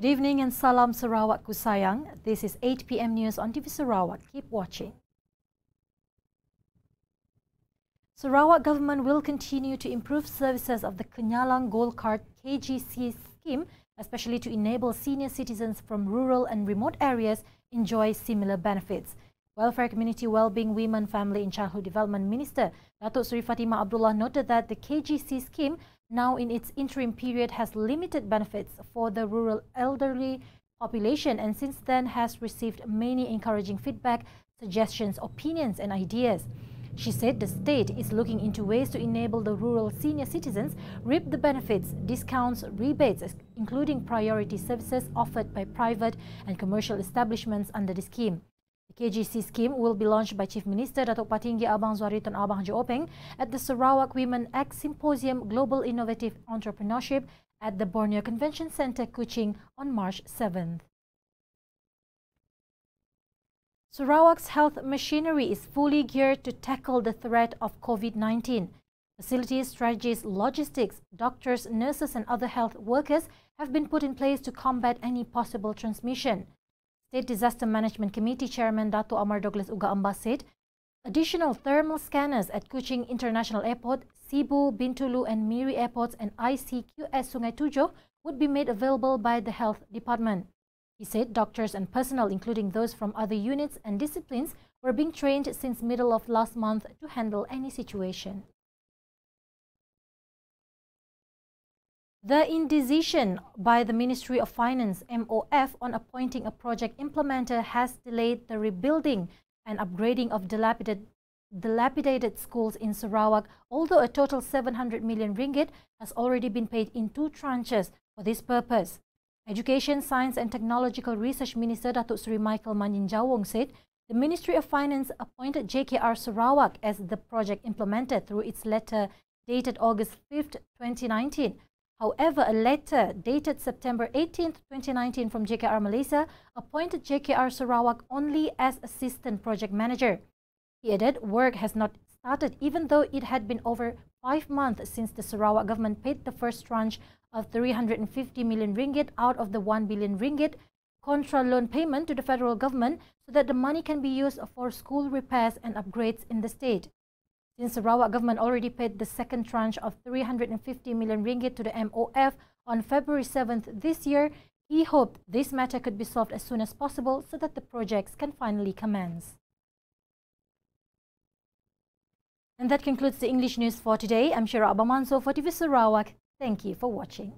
Good evening and salam Sarawak Kusayang. This is 8 p.m. news on TV Sarawak. Keep watching. Sarawak government will continue to improve services of the Kenyalang Gold Card KGC scheme, especially to enable senior citizens from rural and remote areas enjoy similar benefits. Welfare Community Wellbeing Women Family and Childhood Development Minister Datuk Sri Fatimah Abdullah noted that the KGC scheme now in its interim period has limited benefits for the rural elderly population and since then has received many encouraging feedback, suggestions, opinions and ideas. She said the state is looking into ways to enable the rural senior citizens reap the benefits, discounts, rebates, including priority services offered by private and commercial establishments under the scheme. The KGC scheme will be launched by Chief Minister Datuk Patinggi Abang Johari Tun Abang Openg at the Sarawak Women X Symposium Global Innovative Entrepreneurship at the Borneo Convention Centre, Kuching on March 7th. Sarawak's health machinery is fully geared to tackle the threat of COVID-19. Facilities, strategies, logistics, doctors, nurses and other health workers have been put in place to combat any possible transmission. State Disaster Management Committee Chairman Dato Amar Douglas Uggah Amba said additional thermal scanners at Kuching International Airport, Sibu, Bintulu and Miri airports and ICQS Sungai Tujuh would be made available by the Health Department. He said doctors and personnel, including those from other units and disciplines, were being trained since middle of last month to handle any situation. The indecision by the Ministry of Finance MOF on appointing a project implementer has delayed the rebuilding and upgrading of dilapidated, dilapidated schools in Sarawak, although a total 700 million ringgit has already been paid in two tranches for this purpose. Education, Science and Technological Research Minister Datuk Sri Michael Manyin Jawong said the Ministry of Finance appointed JKR Sarawak as the project implementer through its letter dated August 5, 2019. However, a letter dated September 18, 2019 from JKR Malaysia appointed JKR Sarawak only as assistant project manager. He added work has not started even though it had been over five months since the Sarawak government paid the first tranche of 350 million ringgit out of the 1 billion ringgit contra loan payment to the federal government so that the money can be used for school repairs and upgrades in the state. The Sarawak government already paid the second tranche of 350 million ringgit to the MOF on February 7th this year, he hoped this matter could be solved as soon as possible so that the projects can finally commence. And that concludes the English news for today. I'm Shira Abamanso for TV Sarawak. Thank you for watching.